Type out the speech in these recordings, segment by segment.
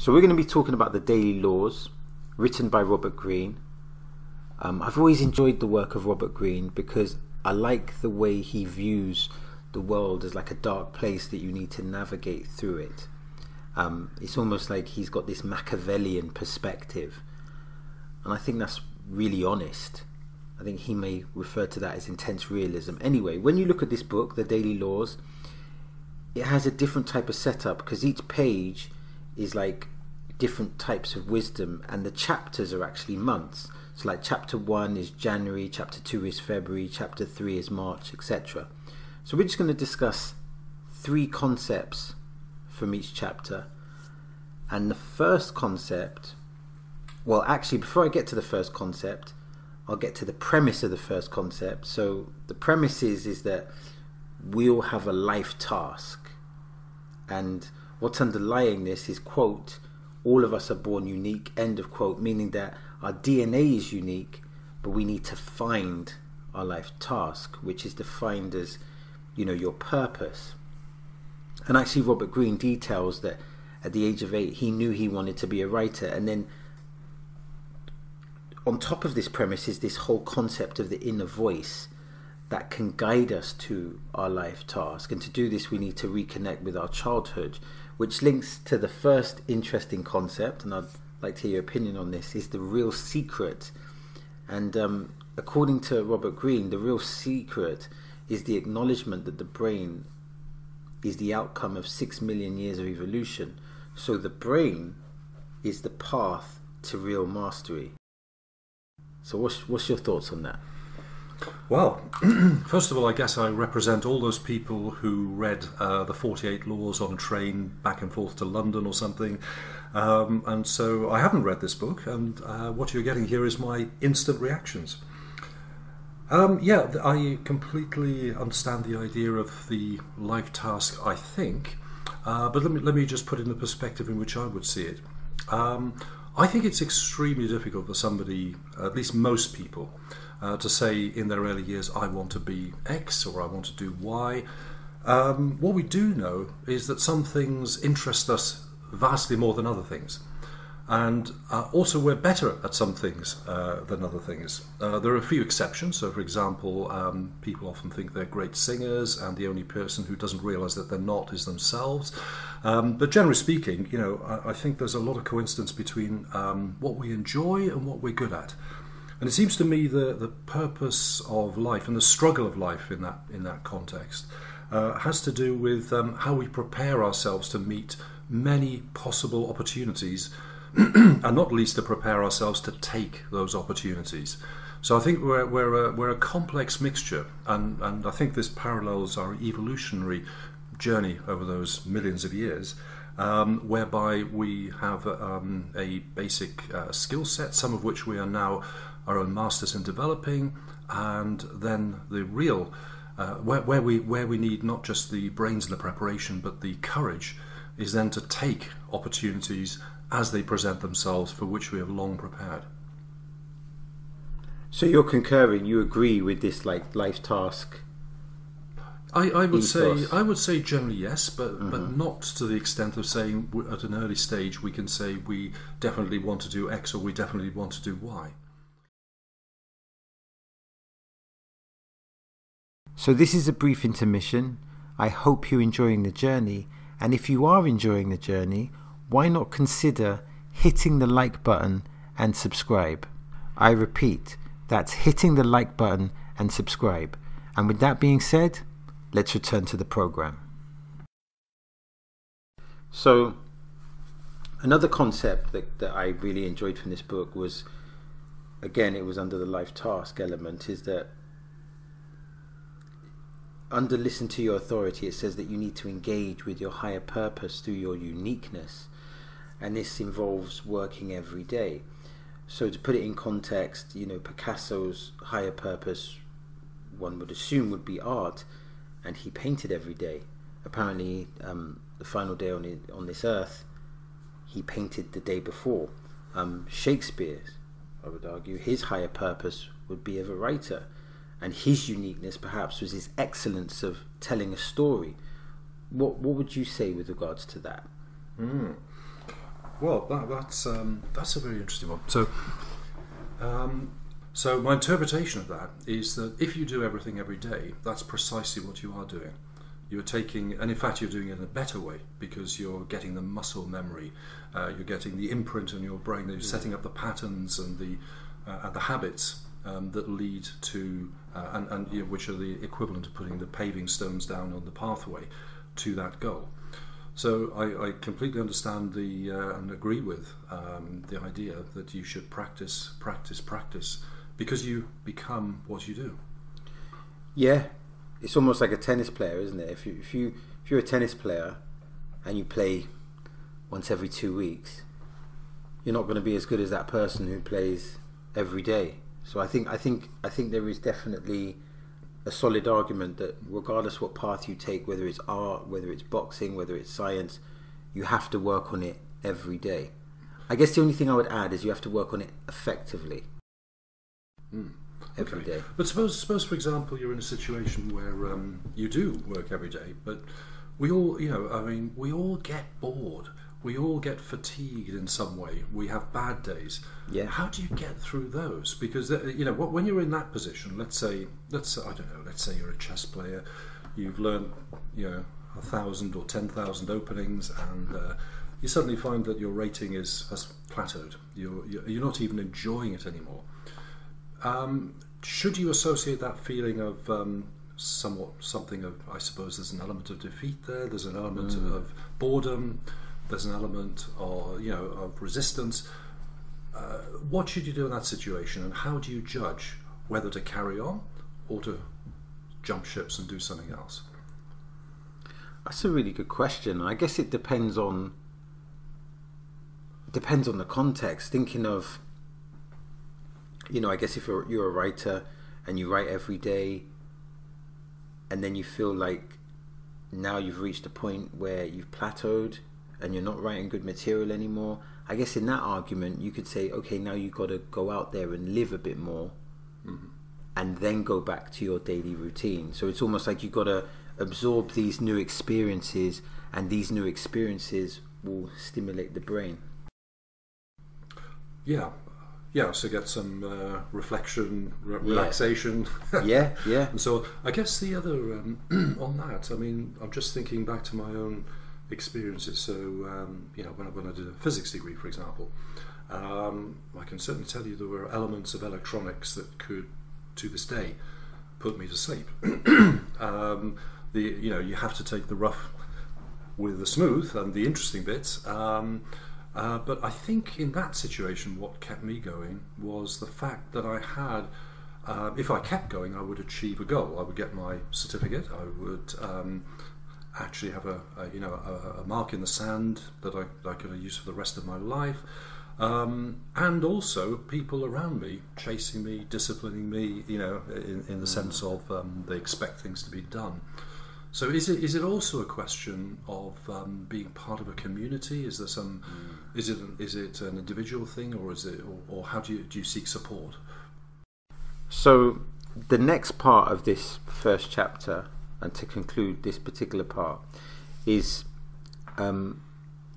So we're going to be talking about the Daily Laws, written by Robert Greene. Um, I've always enjoyed the work of Robert Greene because I like the way he views the world as like a dark place that you need to navigate through it. Um, it's almost like he's got this Machiavellian perspective, and I think that's really honest. I think he may refer to that as intense realism. Anyway, when you look at this book, The Daily Laws, it has a different type of setup because each page is like different types of wisdom, and the chapters are actually months. So, like, chapter one is January, chapter two is February, chapter three is March, etc. So, we're just going to discuss three concepts from each chapter. And the first concept, well, actually, before I get to the first concept, I'll get to the premise of the first concept. So, the premise is, is that we all have a life task. And what's underlying this is, quote, all of us are born unique, end of quote, meaning that our DNA is unique, but we need to find our life task, which is defined as, you know, your purpose. And actually, Robert Greene details that at the age of eight, he knew he wanted to be a writer. And then on top of this premise is this whole concept of the inner voice that can guide us to our life task. And to do this, we need to reconnect with our childhood, which links to the first interesting concept. And I'd like to hear your opinion on this is the real secret. And um, according to Robert Greene, the real secret is the acknowledgement that the brain is the outcome of six million years of evolution. So the brain is the path to real mastery. So what's what's your thoughts on that? Well, first of all, I guess I represent all those people who read uh, the 48 Laws on a train back and forth to London or something. Um, and so I haven't read this book, and uh, what you're getting here is my instant reactions. Um, yeah, I completely understand the idea of the life task, I think, uh, but let me, let me just put in the perspective in which I would see it. Um, I think it's extremely difficult for somebody, at least most people, uh, to say in their early years, I want to be X or I want to do Y. Um, what we do know is that some things interest us vastly more than other things. And uh, also, we're better at some things uh, than other things. Uh, there are a few exceptions. So, for example, um, people often think they're great singers, and the only person who doesn't realize that they're not is themselves. Um, but generally speaking, you know, I, I, think there's a lot of coincidence between um, what we enjoy and what we're good at. And it seems to me the, the purpose of life and the struggle of life in that, in that context uh, has to do with um, how we prepare ourselves to meet many possible opportunities, and not least to prepare ourselves to take those opportunities. So I think we're, we're, a, we're a complex mixture, and, and I think this parallels our evolutionary journey over those millions of years. Um, whereby we have um, a basic uh, skill set, some of which we are now our own masters in developing, and then the real uh, where, where we where we need not just the brains and the preparation, but the courage, is then to take opportunities as they present themselves, for which we have long prepared. So you're concurring, you agree with this like life task I, I would ethos. say I would say generally yes, but mm-hmm. but not to the extent of saying at an early stage we can say we definitely want to do X or we definitely want to do Y. So this is a brief intermission. I hope you're enjoying the journey, and if you are enjoying the journey, why not consider hitting the like button and subscribe? I repeat, that's hitting the like button and subscribe. And with that being said, let's return to the program. So, another concept that, that I really enjoyed from this book was again, it was under the life task element is that under listen to your authority, it says that you need to engage with your higher purpose through your uniqueness, and this involves working every day. So, to put it in context, you know, Picasso's higher purpose, one would assume, would be art and he painted every day. Apparently, um, the final day on, it, on this earth, he painted the day before. Um, Shakespeare, I would argue, his higher purpose would be of a writer, and his uniqueness perhaps was his excellence of telling a story. What what would you say with regards to that? Mm. Well, that, that's um, that's a very interesting one. So, um, so my interpretation of that is that if you do everything every day, that's precisely what you are doing. You're taking, and in fact, you're doing it in a better way because you're getting the muscle memory, uh, you're getting the imprint in your brain, you're setting up the patterns and the uh, and the habits um, that lead to, uh, and, and you know, which are the equivalent of putting the paving stones down on the pathway to that goal. So I, I completely understand the uh, and agree with um, the idea that you should practice, practice, practice, because you become what you do. Yeah, it's almost like a tennis player, isn't it? If you if you if you're a tennis player and you play once every two weeks, you're not going to be as good as that person who plays every day. So I think I think I think there is definitely a solid argument that regardless what path you take, whether it's art, whether it's boxing, whether it's science, you have to work on it every day. I guess the only thing I would add is you have to work on it effectively Mm. every day. But suppose, suppose for example, you're in a situation where um, you do work every day, but we all, you know, I mean, we all get bored. We all get fatigued in some way. We have bad days. Yeah. How do you get through those? Because uh, you know, when you're in that position, let's say, let's say, I don't know, let's say you're a chess player, you've learned, you know, a thousand or ten thousand openings, and uh, you suddenly find that your rating is has plateaued. You're you're not even enjoying it anymore. Um, should you associate that feeling of um, somewhat something of, I suppose, there's an element of defeat there. There's an element of boredom. There's an element, of you know, of resistance. Uh, what should you do in that situation, and how do you judge whether to carry on or to jump ships and do something else? That's a really good question. I guess it depends on depends on the context. Thinking of, you know, I guess if you're you're a writer and you write every day, and then you feel like now you've reached a point where you've plateaued and you're not writing good material anymore. I guess in that argument, you could say, okay, now you've got to go out there and live a bit more and then go back to your daily routine. So it's almost like you've got to absorb these new experiences, and these new experiences will stimulate the brain. Yeah, yeah. So get some uh, reflection, re- relaxation. Yeah, yeah, And so I guess the other um, on that, I mean, I'm just thinking back to my own experiences. So um, you know, when I, when I did a physics degree, for example, um, I can certainly tell you there were elements of electronics that could, to this day, put me to sleep. um, the you know you have to take the rough with the smooth and the interesting bits. Um, uh, but I think in that situation, what kept me going was the fact that I had, uh, if I kept going, I would achieve a goal. I would get my certificate. I would um, actually have a, a you know a, a mark in the sand that I, that I could use for the rest of my life. Um, and also people around me chasing me, disciplining me, you know, in, in the sense of um, they expect things to be done. So is it is it also a question of um, being part of a community? Is there some is it an, it an individual thing or is it or, or how do you do you seek support? So the next part of this first chapter, and to conclude this particular part, is um,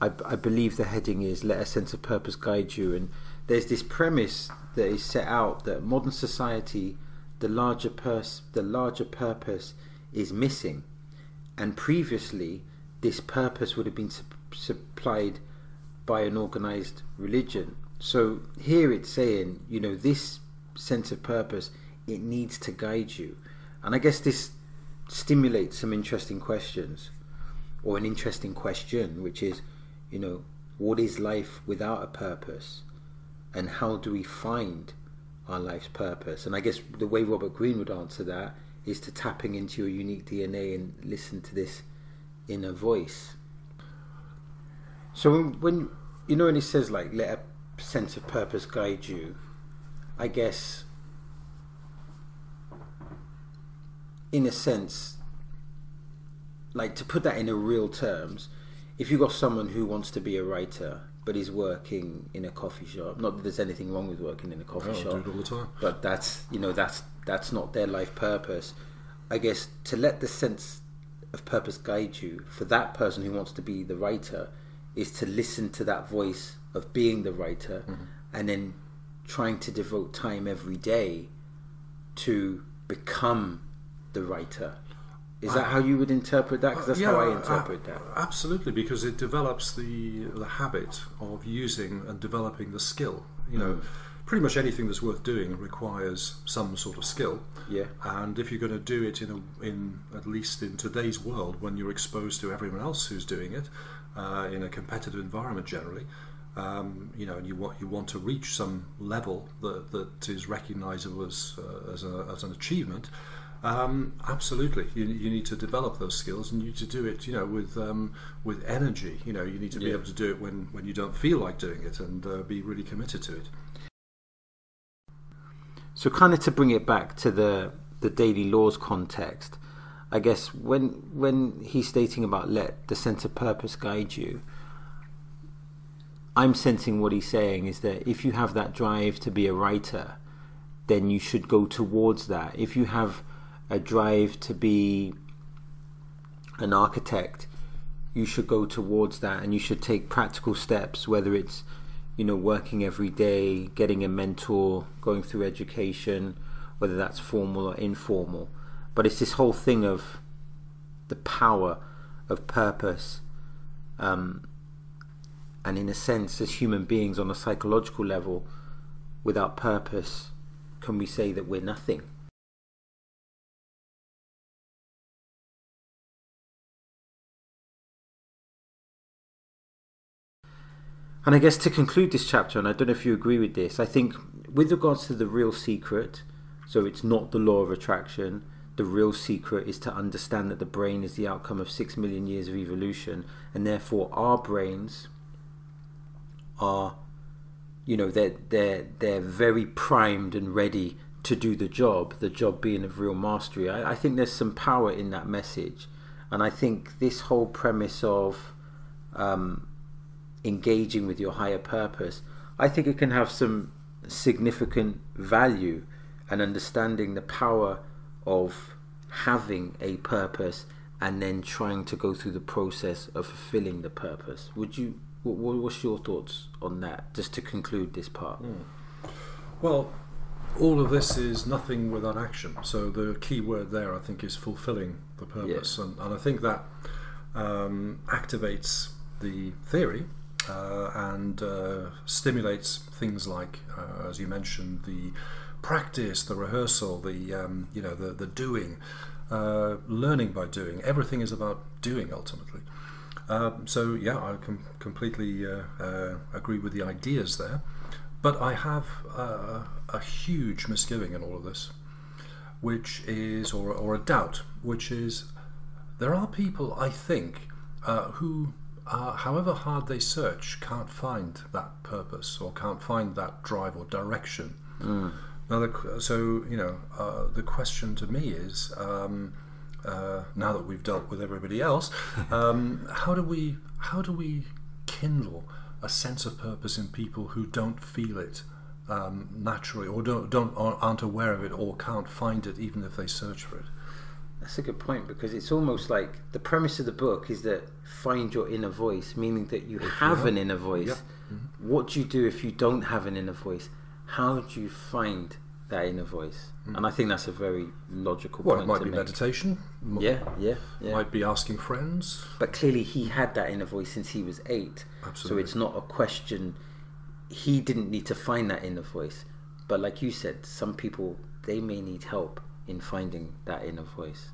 I, I believe the heading is "Let a sense of purpose guide you," and there's this premise that is set out that modern society, the larger pers- the larger purpose is missing, and previously this purpose would have been sup- supplied by an organized religion. So here it's saying, you know, this sense of purpose, it needs to guide you. And I guess this stimulates some interesting questions, or an interesting question, which is, you know, what is life without a purpose? And how do we find our life's purpose? And I guess the way Robert Greene would answer that is to tapping into your unique DNA and listen to this inner voice. So when, when you know when he says like let a sense of purpose guide you, I guess in a sense, like to put that in a real terms, if you've got someone who wants to be a writer but is working in a coffee shop, not that there's anything wrong with working in a coffee Oh, shop, all the time. but that's you know that's that's not their life purpose. I guess to let the sense of purpose guide you for that person who wants to be the writer is to listen to that voice of being the writer Mm-hmm. and then trying to devote time every day to become the writer. Is that how you would interpret that? Because that's how I interpret a- that. Absolutely, because it develops the the habit of using and developing the skill. You know, pretty much anything that's worth doing requires some sort of skill. Yeah. And if you're going to do it in a, in at least in today's world, when you're exposed to everyone else who's doing it, uh, in a competitive environment generally, um, you know, and you want you want to reach some level that, that is recognisable as uh, as, a, as an achievement. Um, absolutely, you, you need to develop those skills, and you need to do it, you know, with um, with energy. You know, you need to be Yeah. able to do it when, when you don't feel like doing it, and uh, be really committed to it. So, kind of to bring it back to the the daily laws context, I guess when when he's stating about let the sense of purpose guide you, I'm sensing what he's saying is that if you have that drive to be a writer, then you should go towards that. If you have a drive to be an architect, you should go towards that and you should take practical steps, whether it's you know working every day, getting a mentor, going through education, whether that's formal or informal. But it's this whole thing of the power of purpose. Um, and in a sense, as human beings on a psychological level, without purpose, can we say that we're nothing? And I guess to conclude this chapter, and I don't know if you agree with this, I think with regards to the real secret, so it's not the law of attraction, the real secret is to understand that the brain is the outcome of six million years of evolution, and therefore our brains are, you know, they're, they're, they're very primed and ready to do the job, the job being of real mastery. I, I think there's some power in that message. And I think this whole premise of um, engaging with your higher purpose, I think it can have some significant value and understanding the power of having a purpose and then trying to go through the process of fulfilling the purpose. Would you? What, what's your thoughts on that? Just to conclude this part. Well, all of this is nothing without action. So the key word there, I think, is fulfilling the purpose, and, and I think that um, activates the theory uh, and uh, stimulates things like, uh, as you mentioned, the practice, the rehearsal, the um, you know the the doing, uh, learning by doing. Everything is about doing ultimately. Um, so yeah, I com- completely uh, agree with the ideas there, but I have a huge misgiving in all of this, which is or or a doubt, which is there are people I think uh, who, uh, however hard they search, can't find that purpose or can't find that drive or direction. Now, the, so you know, uh, the question to me is. Um, uh, now that we've dealt with everybody else, um, how do we how do we kindle a sense of purpose in people who don't feel it um, naturally, or don't don't or aren't aware of it, or can't find it even if they search for it? That's a good point because it's almost like the premise of the book is that find your inner voice, meaning that you have an inner voice. Yeah. Mm-hmm. What do you do if you don't have an inner voice? How do you find that inner voice? Mm. And I think that's a very logical Well, point it might to be make. meditation. Yeah, yeah, yeah. Might be asking friends. But clearly, he had that inner voice since he was eight. Absolutely. So it's not a question. He didn't need to find that inner voice. But like you said, some people they may need help in finding that inner voice.